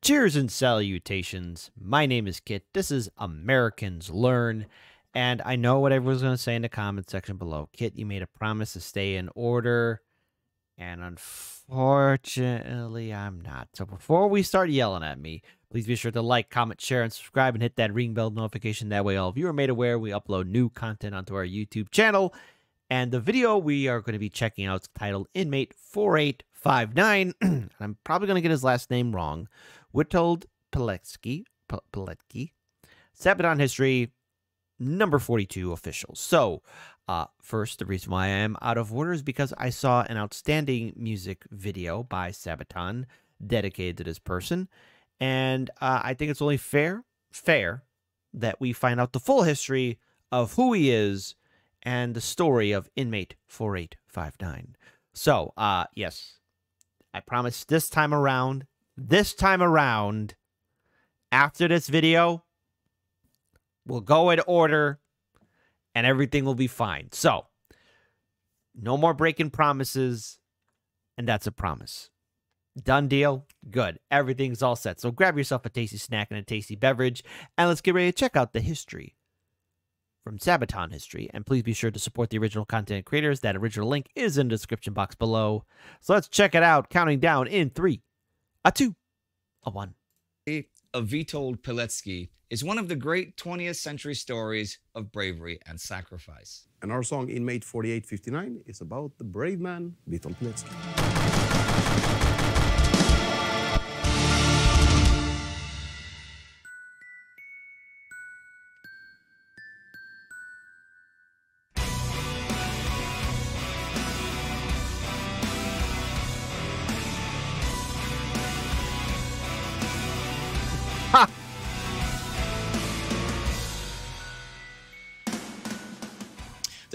Cheers and salutations. My name is Kit. This is Americans Learn. And I know what everyone's going to say in the comment section below. Kit, you made a promise to stay in order. And unfortunately, I'm not. So before we start yelling at me, please be sure to like, comment, share, and subscribe and hit that ring bell notification. That way, all of you are made aware we upload new content onto our YouTube channel. And the video we are going to be checking out is titled Inmate 4859. and I'm probably going to get his last name wrong. Witold Pilecki. Pilecki. Sabaton History, number 42 officials. So, uh, first, the reason why I am out of order is because I saw an outstanding music video by Sabaton dedicated to this person. And uh, I think it's only fair, fair that we find out the full history of who he is and the story of inmate 4859. So, uh, yes, I promise this time around, this time around, after this video, we'll go in order and everything will be fine. So, no more breaking promises, and that's a promise. Done deal. Good. Everything's all set. So grab yourself a tasty snack and a tasty beverage, and let's get ready to check out the history from Sabaton History. And please be sure to support the original content creators. That original link is in the description box below. So let's check it out. Counting down in three, a two, a one. Of Witold Pilecki is one of the great 20th century stories of bravery and sacrifice. And our song Inmate 4859 is about the brave man Witold Pilecki.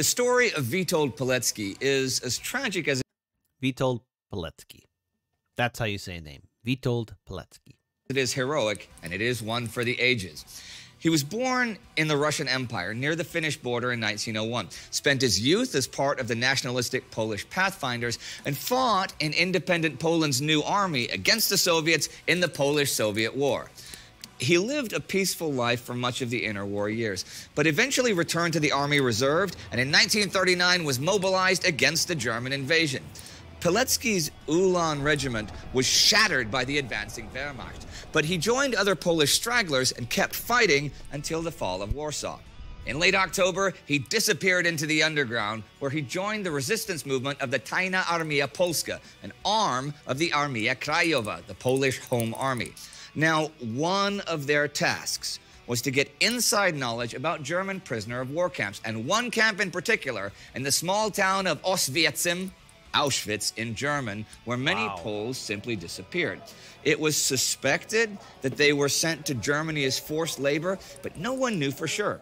The story of Witold Pilecki is as tragic as Witold Pilecki. That's how you say a name. Witold Pilecki. it is heroic, and it is one for the ages. He was born in the Russian Empire near the Finnish border in 1901, spent his youth as part of the nationalistic Polish Pathfinders, and fought in independent Poland's new army against the Soviets in the Polish Soviet War. He lived a peaceful life for much of the interwar years, but eventually returned to the Army Reserve and in 1939 was mobilized against the German invasion. Pilecki's Ulan regiment was shattered by the advancing Wehrmacht, but he joined other Polish stragglers and kept fighting until the fall of Warsaw. In late October, he disappeared into the underground, where he joined the resistance movement of the Tajna Armia Polska, an arm of the Armia Krajowa, the Polish Home Army. Now, one of their tasks was to get inside knowledge about German prisoner of war camps, and one camp in particular in the small town of Oswiecim, Auschwitz in German, where many Wow. Poles simply disappeared. It was suspected that they were sent to Germany as forced labor, but no one knew for sure.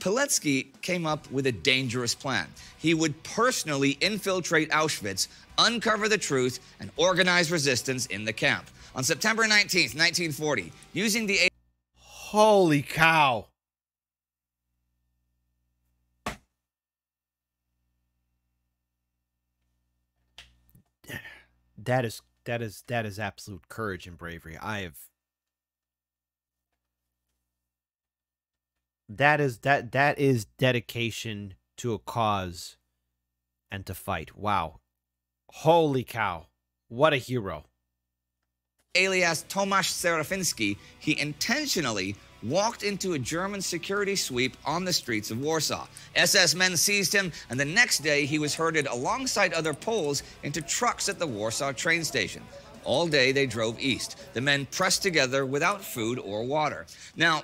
Pilecki came up with a dangerous plan. He would personally infiltrate Auschwitz, uncover the truth, and organize resistance in the camp. On September 19th, 1940, using the Holy cow. That is that is that is absolute courage and bravery. I have That is that that is dedication to a cause and to fight. Wow. Holy cow. What a hero. Alias Tomasz Serafiński, he intentionally walked into a German security sweep on the streets of Warsaw. SS men seized him, and the next day he was herded alongside other Poles into trucks at the Warsaw train station. All day they drove east. The men pressed together without food or water. Now,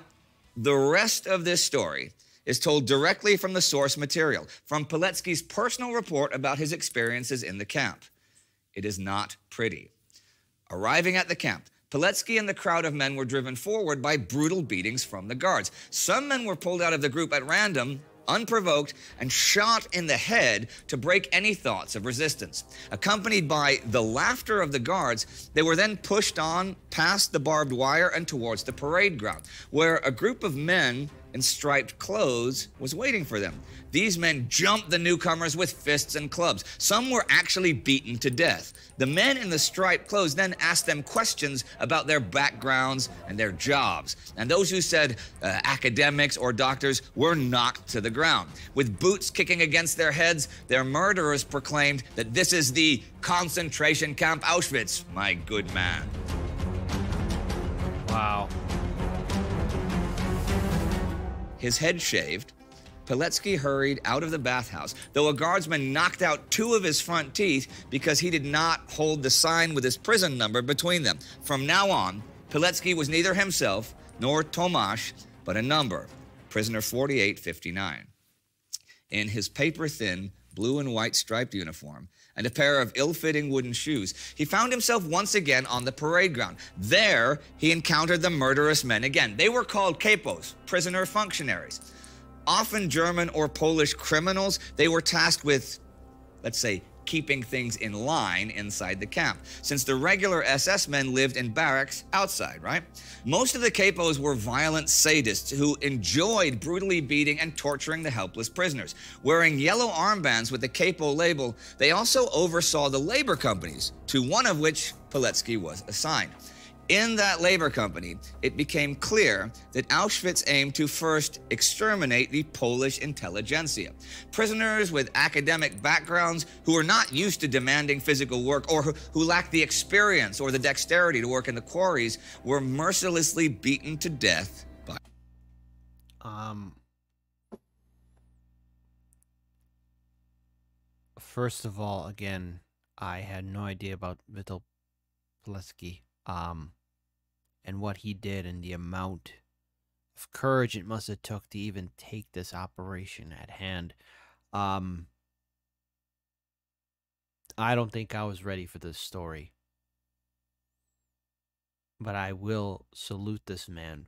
the rest of this story is told directly from the source material, from Pilecki's personal report about his experiences in the camp. It is not pretty. Arriving at the camp, Pilecki and the crowd of men were driven forward by brutal beatings from the guards. Some men were pulled out of the group at random, unprovoked, and shot in the head to break any thoughts of resistance. Accompanied by the laughter of the guards, they were then pushed on past the barbed wire and towards the parade ground, where a group of men in striped clothes was waiting for them. These men jumped the newcomers with fists and clubs. Some were actually beaten to death. The men in the striped clothes then asked them questions about their backgrounds and their jobs. And those who said uh, academics or doctors were knocked to the ground. With boots kicking against their heads, their murderers proclaimed that this is the concentration camp Auschwitz, my good man. Wow. His head shaved, Pilecki hurried out of the bathhouse, though a guardsman knocked out two of his front teeth because he did not hold the sign with his prison number between them. From now on, Pilecki was neither himself nor Tomasz, but a number, prisoner 4859. In his paper thin, blue and white striped uniform, and a pair of ill fitting wooden shoes, he found himself once again on the parade ground. There, he encountered the murderous men again. They were called capos, prisoner functionaries. Often German or Polish criminals, they were tasked with, let's say, keeping things in line inside the camp, since the regular SS men lived in barracks outside, right? Most of the capos were violent sadists who enjoyed brutally beating and torturing the helpless prisoners. Wearing yellow armbands with the capo label, they also oversaw the labor companies, to one of which Pilecki was assigned. In that labor company, it became clear that Auschwitz aimed to first exterminate the Polish intelligentsia. Prisoners with academic backgrounds who were not used to demanding physical work or who, lacked the experience or the dexterity to work in the quarries were mercilessly beaten to death by. Um. First of all, again, I had no idea about Vital Pilecki, um, and what he did and the amount of courage it must have took to even take this operation at hand. Um, I don't think I was ready for this story, but I will salute this man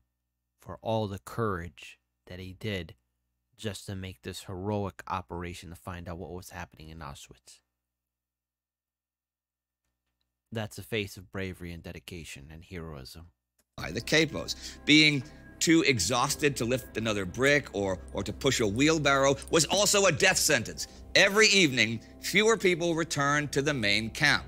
for all the courage that he did just to make this heroic operation to find out what was happening in Auschwitz. That's a face of bravery and dedication and heroism. by the capos. Being too exhausted to lift another brick or, or to push a wheelbarrow was also a death sentence. Every evening, fewer people returned to the main camp.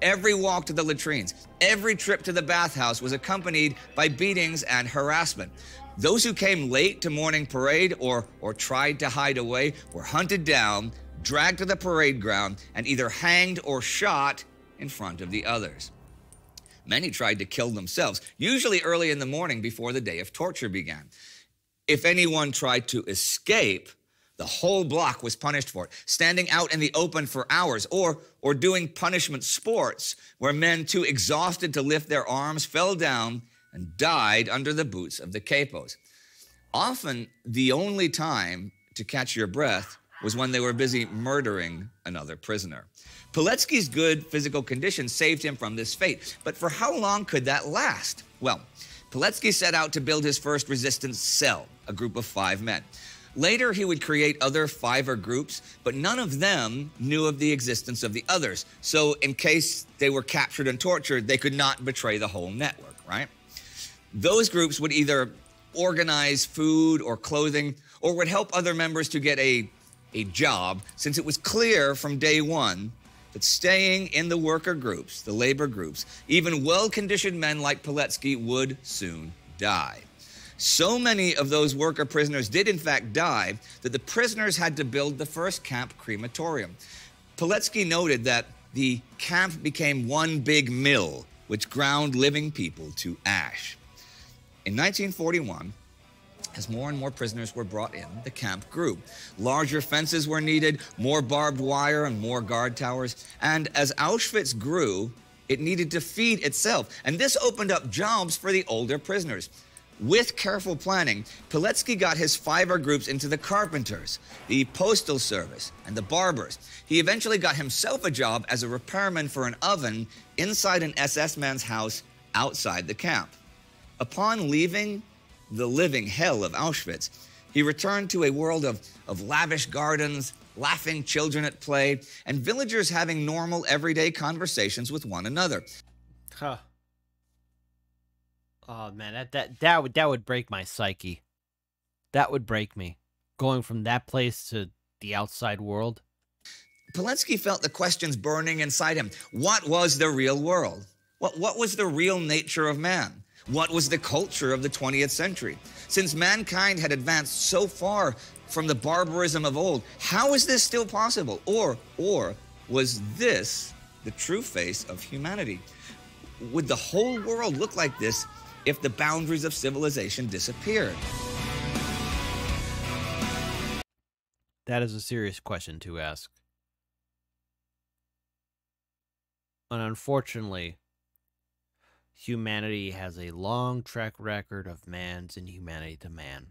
Every walk to the latrines, every trip to the bathhouse was accompanied by beatings and harassment. Those who came late to morning parade or, or tried to hide away were hunted down, dragged to the parade ground, and either hanged or shot in front of the others. Many tried to kill themselves, usually early in the morning before the day of torture began. If anyone tried to escape, the whole block was punished for it, standing out in the open for hours or, or doing punishment sports where men too exhausted to lift their arms fell down and died under the boots of the capos. Often, the only time to catch your breath was when they were busy murdering another prisoner. Pilecki's good physical condition saved him from this fate, but for how long could that last? Well, Pilecki set out to build his first resistance cell, a group of five men. Later, he would create other fiver groups, but none of them knew of the existence of the others. So, in case they were captured and tortured, they could not betray the whole network, right? Those groups would either organize food or clothing or would help other members to get a, a job, since it was clear from day one that staying in the worker groups, the labor groups, even well conditioned men like Pilecki would soon die. So many of those worker prisoners did, in fact, die that the prisoners had to build the first camp crematorium. Pilecki noted that the camp became one big mill which ground living people to ash. In 1941, as more and more prisoners were brought in, the camp grew. Larger fences were needed, more barbed wire, and more guard towers. And as Auschwitz grew, it needed to feed itself. And this opened up jobs for the older prisoners. With careful planning, Pilecki got his fiver groups into the carpenters, the postal service, and the barbers. He eventually got himself a job as a repairman for an oven inside an SS man's house outside the camp. Upon leaving the living hell of Auschwitz, he returned to a world of, of lavish gardens, laughing children at play, and villagers having normal, everyday conversations with one another. Huh. Oh man, that that that would that would break my psyche. That would break me. Going from that place to the outside world. Pilecki felt the questions burning inside him. What was the real world? What, what was the real nature of man? What was the culture of the 20th century? Since mankind had advanced so far from the barbarism of old, how is this still possible? Or, or was this the true face of humanity? Would the whole world look like this if the boundaries of civilization disappeared? That is a serious question to ask. And unfortunately, humanity has a long track record of man's inhumanity to man.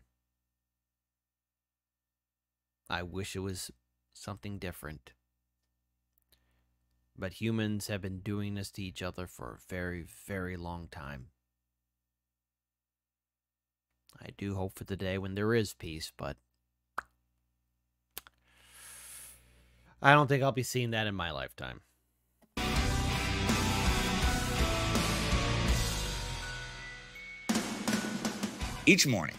I wish it was something different. But humans have been doing this to each other for a very, very long time. I do hope for the day when there is peace, but I don't think I'll be seeing that in my lifetime. Each morning,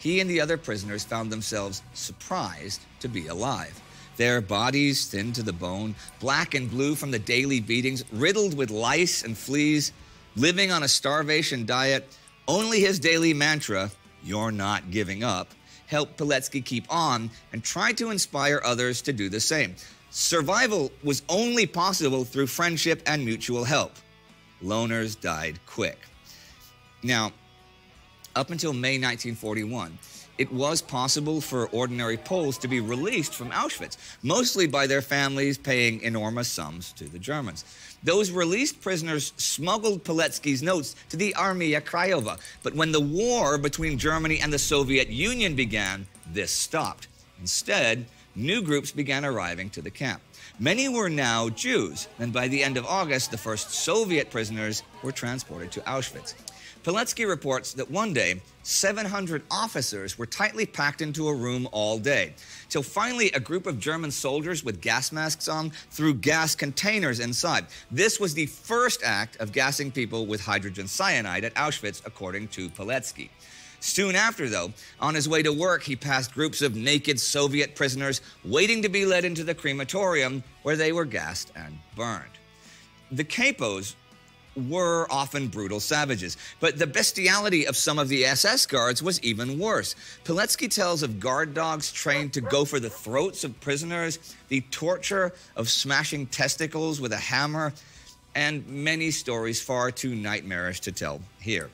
he and the other prisoners found themselves surprised to be alive. Their bodies thin to the bone, black and blue from the daily beatings, riddled with lice and fleas, living on a starvation diet. Only his daily mantra, you're not giving up, helped Pilecki keep on and try to inspire others to do the same. Survival was only possible through friendship and mutual help. Loners died quick. Now, up until May 1941, it was possible for ordinary Poles to be released from Auschwitz, mostly by their families paying enormous sums to the Germans. Those released prisoners smuggled Pilecki's notes to the Armia Krajowa, but when the war between Germany and the Soviet Union began, this stopped. Instead, new groups began arriving to the camp. Many were now Jews, and by the end of August, the first Soviet prisoners were transported to Auschwitz. Pilecki reports that one day, 700 officers were tightly packed into a room all day, till finally a group of German soldiers with gas masks on threw gas containers inside. This was the first act of gassing people with hydrogen cyanide at Auschwitz, according to Pilecki. Soon after, though, on his way to work, he passed groups of naked Soviet prisoners waiting to be led into the crematorium where they were gassed and burned. The capos were often brutal savages, but the bestiality of some of the SS guards was even worse. Pilecki tells of guard dogs trained to go for the throats of prisoners, the torture of smashing testicles with a hammer, and many stories far too nightmarish to tell here.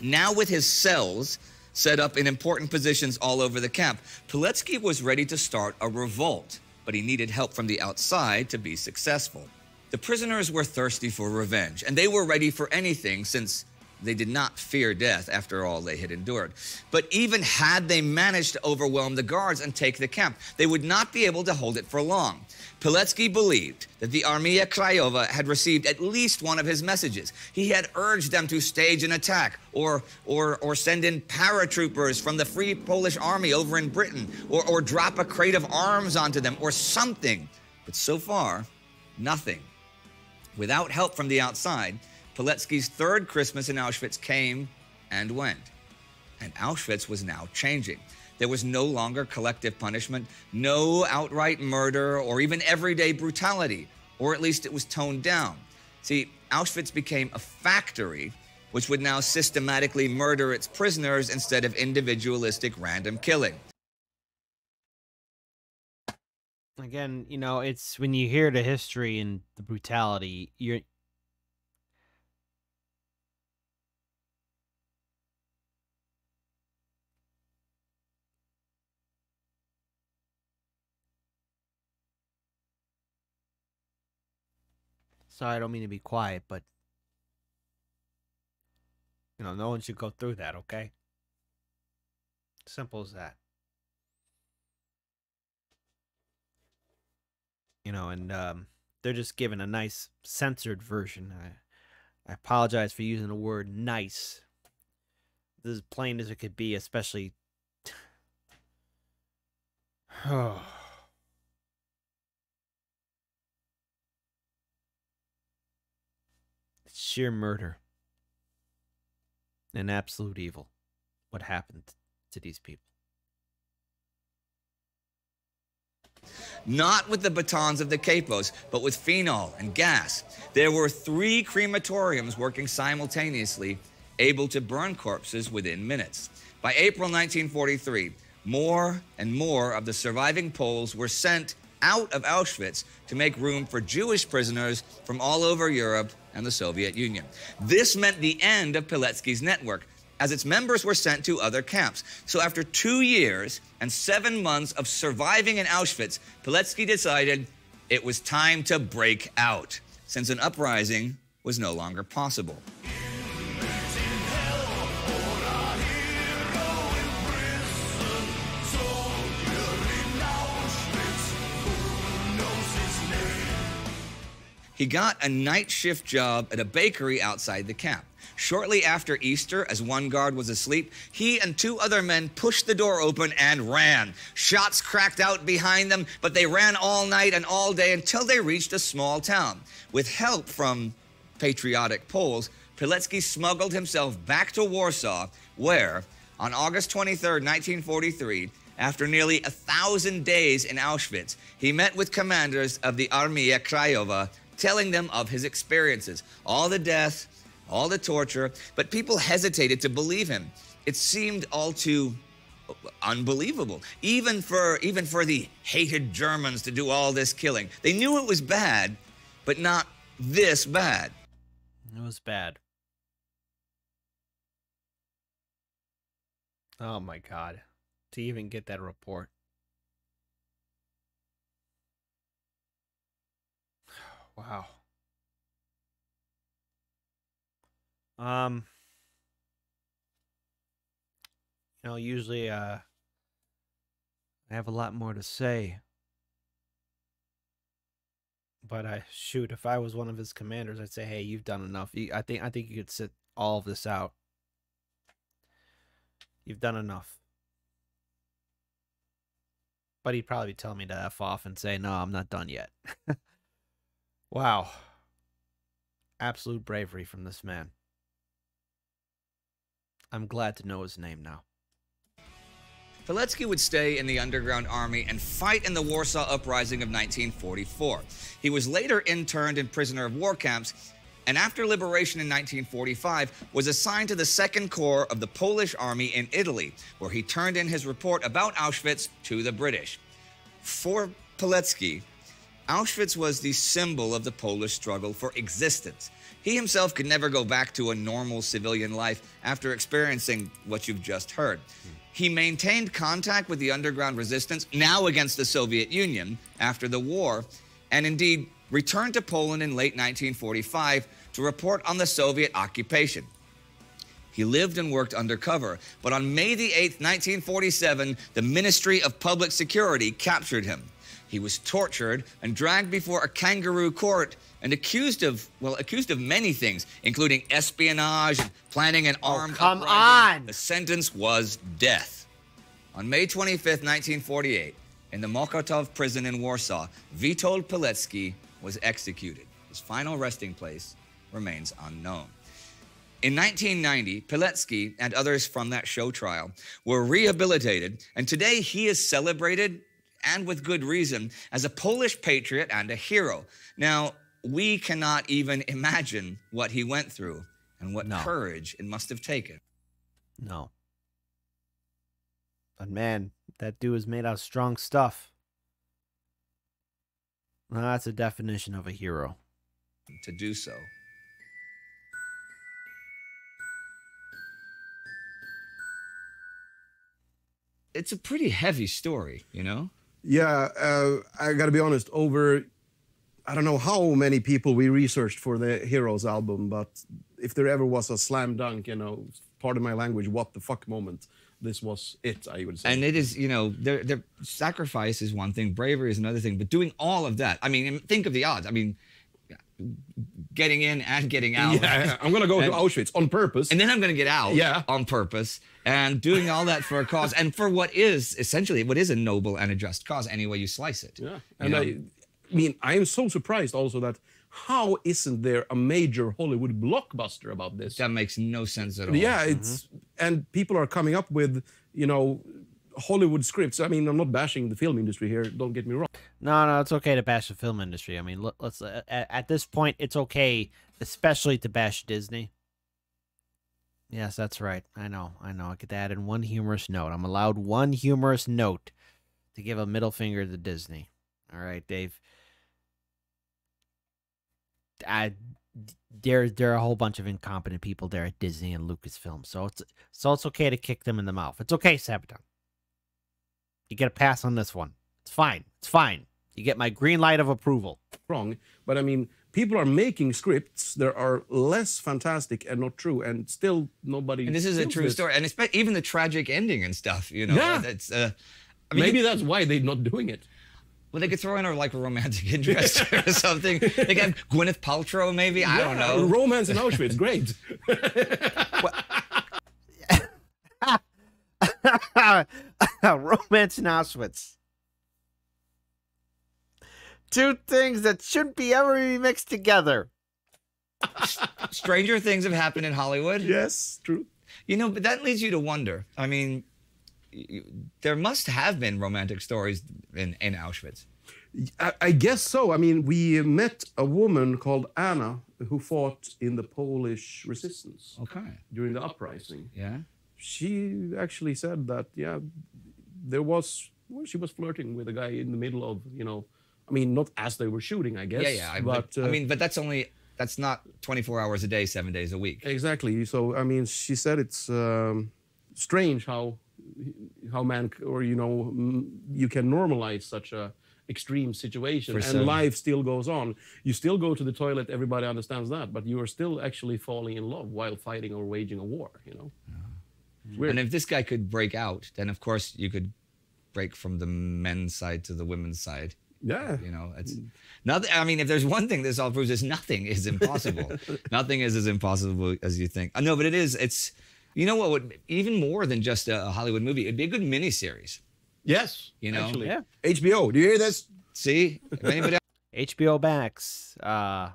Now, with his cells set up in important positions all over the camp, Pilecki was ready to start a revolt, but he needed help from the outside to be successful. The prisoners were thirsty for revenge, and they were ready for anything since they did not fear death after all they had endured. But even had they managed to overwhelm the guards and take the camp, they would not be able to hold it for long. Pilecki believed that the Armia Krajowa had received at least one of his messages. He had urged them to stage an attack or, or, or send in paratroopers from the Free Polish Army over in Britain or, or drop a crate of arms onto them or something. But so far, nothing. Without help from the outside, Pilecki's third Christmas in Auschwitz came and went. And Auschwitz was now changing. There was no longer collective punishment, no outright murder, or even everyday brutality, or at least it was toned down. See, Auschwitz became a factory which would now systematically murder its prisoners instead of individualistic random killing. Again, you know, it's when you hear the history and the brutality, you're Sorry, I don't mean to be quiet, but you know, no one should go through that, okay? Simple as that. You know, and um, they're just giving a nice censored version. I, I apologize for using the word nice. This is as plain as it could be, especially. Oh. sheer murder and absolute evil what happened to these people Not with the batons of the capos, but with phenol and gas. There were three crematoriums working simultaneously, able to burn corpses within minutes. By April 1943, more and more of the surviving Poles were sent out of Auschwitz to make room for Jewish prisoners from all over Europe and the Soviet Union. This meant the end of Pilecki's network, as its members were sent to other camps. So after two years and seven months of surviving in Auschwitz, Pilecki decided it was time to break out, since an uprising was no longer possible. He got a night shift job at a bakery outside the camp. Shortly after Easter, as one guard was asleep, he and two other men pushed the door open and ran. Shots cracked out behind them, but they ran all night and all day until they reached a small town. With help from patriotic Poles, Pilecki smuggled himself back to Warsaw, where, on August 23, 1943, after nearly a thousand days in Auschwitz, he met with commanders of the Armia Krajowa telling them of his experiences, all the death, all the torture, but people hesitated to believe him. It seemed all too uh, unbelievable. Even for even for the hated germans to do all this killing. They knew it was bad but not this bad. It was bad. Oh my god to even get that report. Wow. Um, you know, usually uh, I have a lot more to say. But I shoot, if I was one of his commanders, I'd say, "Hey, you've done enough. I think I think you could sit all of this out. You've done enough." But he'd probably tell me to f off and say, "No, I'm not done yet." Wow. Absolute bravery from this man. I'm glad to know his name now. Pilecki would stay in the underground army and fight in the Warsaw Uprising of 1944. He was later interned in prisoner of war camps and after liberation in 1945 was assigned to the Second Corps of the Polish Army in Italy, where he turned in his report about Auschwitz to the British. For Pilecki, Auschwitz was the symbol of the Polish struggle for existence. He himself could never go back to a normal civilian life after experiencing what you've just heard. He maintained contact with the underground resistance, now against the Soviet Union, after the war, and indeed returned to Poland in late 1945 to report on the Soviet occupation. He lived and worked undercover, but on May the 8th, 1947, the Ministry of Public Security captured him. He was tortured and dragged before a kangaroo court and accused of, well, accused of many things, including espionage and planning an oh, armed oh, come uprising. on. The sentence was death. On May 25, 1948, in the Mokotów prison in Warsaw, Witold Pilecki was executed. His final resting place remains unknown. In 1990, Pilecki and others from that show trial were rehabilitated, and today he is celebrated and with good reason, as a Polish patriot and a hero. Now, we cannot even imagine what he went through and what no. courage it must have taken. No. But man, that dude is made out of strong stuff. Well, that's a definition of a hero. To do so. It's a pretty heavy story, you know? Yeah, uh, I got to be honest. Over, I don't know how many people we researched for the Heroes album, but if there ever was a slam dunk, you know, part of my language, what the fuck moment, this was it. I would say. And it is, you know, their their sacrifice is one thing, bravery is another thing, but doing all of that. I mean, think of the odds. I mean getting in and getting out. Yeah, I'm gonna go and, to Auschwitz on purpose, and then I'm gonna get out. Yeah. on purpose, and doing all that for a cause and for what is essentially what is a noble and a just cause, any way you slice it. Yeah, and I, I mean, I am so surprised also that how isn't there a major Hollywood blockbuster about this? That makes no sense at all. Yeah, it's mm-hmm. and people are coming up with you know Hollywood scripts. I mean, I'm not bashing the film industry here. Don't get me wrong. No, no, it's okay to bash the film industry. I mean, let, us uh, at, at this point, it's okay, especially to bash Disney. Yes, that's right. I know, I know. I could add in one humorous note. I'm allowed one humorous note to give a middle finger to Disney. All right, Dave. I there there are a whole bunch of incompetent people there at Disney and Lucasfilm, so it's so it's okay to kick them in the mouth. It's okay, Sabaton. You get a pass on this one. It's fine. It's fine. You get my green light of approval. Wrong, but I mean, people are making scripts that are less fantastic and not true, and still nobody. And this is a true this. story, and it's even the tragic ending and stuff. You know, Yeah. that's. Uh, I mean, Maybe you- that's why they're not doing it. well, they could throw in a like a romantic interest or something. They could have Gwyneth Paltrow, maybe. I don't know. Romance in Auschwitz, great. Romance in Auschwitz. Two things that shouldn't be ever be mixed together. Stranger things have happened in Hollywood. yes, true. You know, but that leads you to wonder. I mean, y- there must have been romantic stories in, in Auschwitz. I, I guess so. I mean, we met a woman called Anna who fought in the Polish resistance Okay. during the uprising. Yeah. She actually said that, yeah, there was, well, she was flirting with a guy in the middle of, you know, I mean, not as they were shooting, I guess. Yeah, yeah. I, but, I uh, mean, but that's only that's not 24 hours a day, seven days a week. Exactly. So I mean, she said it's um, strange how how man or you know you can normalize such a extreme situation For and life still goes on. You still go to the toilet. Everybody understands that, but you are still actually falling in love while fighting or waging a war. You know. Weird. And if this guy could break out, then of course you could break from the men's side to the women's side. yeah. You know, it's nothing. I mean, if there's one thing this all proves is nothing is impossible. nothing is as impossible as you think. I know, but it is. It's you know what would even more than just a, a Hollywood movie. It'd be a good miniseries. Yes. You know? Actually. Yeah. HBO. Do you hear this? See, if anybody HBO Max. Uh,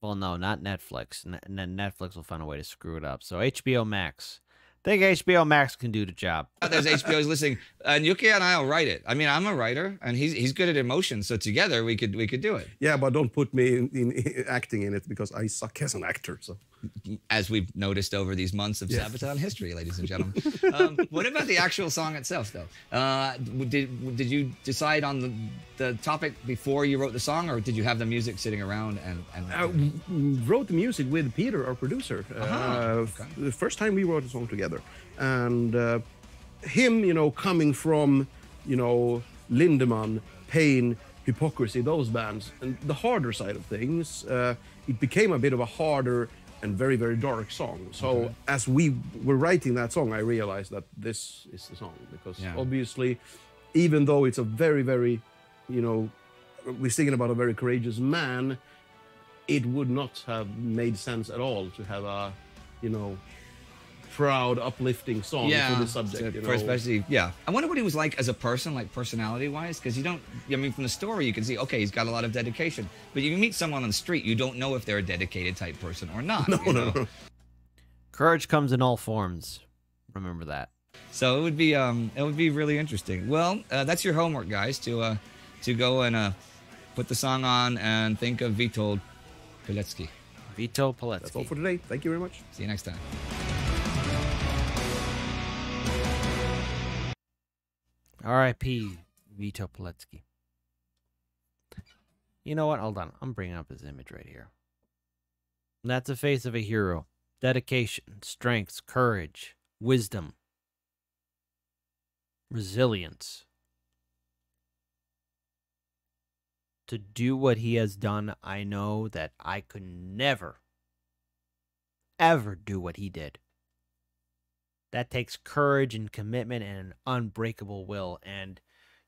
well, no, not Netflix. N- and then Netflix will find a way to screw it up. So HBO Max. Think HBO Max can do the job. there's HBO is listening, uh, and Yuki and I'll write it. I mean, I'm a writer, and he's he's good at emotion, so together we could we could do it. Yeah, but don't put me in, in, acting in it because I suck as an actor. So. As we've noticed over these months of Yeah. Sabaton history, ladies and gentlemen. um, what about the actual song itself, though? Uh, did did you decide on the, the topic before you wrote the song, or did you have the music sitting around and and? I w- wrote the music with Peter, our producer. Uh-huh, Uh, okay. The first time we wrote a song together, and uh, him, you know, coming from, you know, Lindemann, Pain, Hypocrisy, those bands, and the harder side of things, uh, it became a bit of a harder and very, very dark song. So as we were writing that song, I realized that this is the song because Yeah. obviously, even though it's a very, very, you know, we're singing about a very courageous man it would not have made sense at all to have a, you know, proud, uplifting song yeah. for the subject. You know? for especially yeah. I wonder what he was like as a person, like personality wise, because you don't. I mean, from the story you can see, okay, he's got a lot of dedication, but if you meet someone on the street, you don't know if they're a dedicated type person or not. No, you no, know? no. Courage comes in all forms. Remember that. So it would be um it would be really interesting. Well, uh, that's your homework, guys, to uh to go and uh put the song on and think of Witold Pilecki. Vito That's all for today. Thank you very much. See you next time. R.I.P. Vito Poletsky. You know what? Hold on. I'm bringing up his image right here. That's the face of a hero. Dedication, strength, courage, wisdom, resilience. To do what he has done, I know that I could never, ever do what he did. That takes courage and commitment and an unbreakable will. And,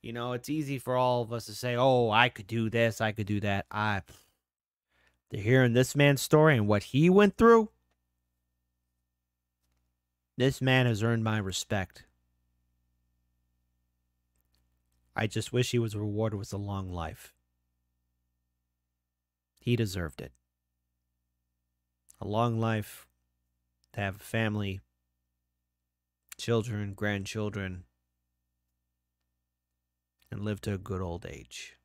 you know, it's easy for all of us to say, oh, I could do this, I could do that. I, to hearing this man's story and what he went through, this man has earned my respect. I just wish he was rewarded with a long life. He deserved it. A long life, to have a family, children, grandchildren, and live to a good old age.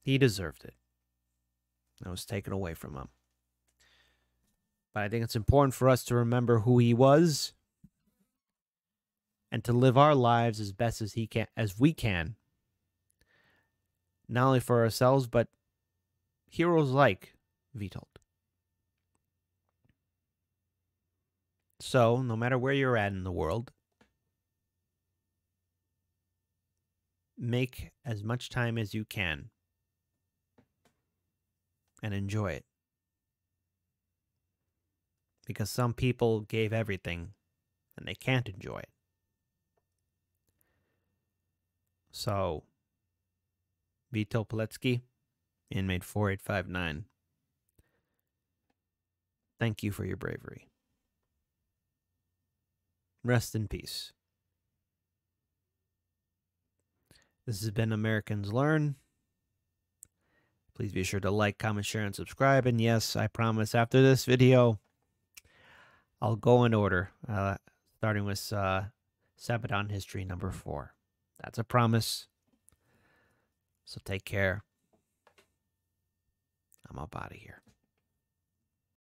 He deserved it. It was taken away from him. But I think it's important for us to remember who he was and to live our lives as best as he can as we can. Not only for ourselves, but heroes like Witold. So, no matter where you're at in the world, make as much time as you can and enjoy it. Because some people gave everything and they can't enjoy it. So, Vito Poletsky, inmate 4859. Thank you for your bravery. Rest in peace. This has been Americans Learn. Please be sure to like, comment, share, and subscribe. And yes, I promise after this video, I'll go in order, uh, starting with uh, History number four. That's a promise. So take care. I'm up out of here.